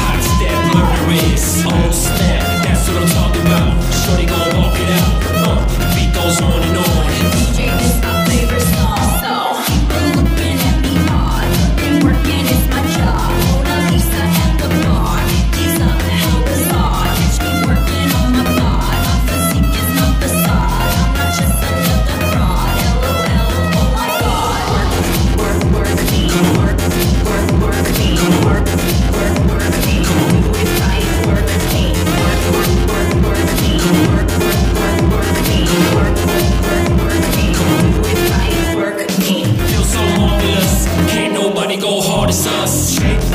Hot step, murderous, step, that's what I'm talking about. Shorty gon' walk it out. notice us.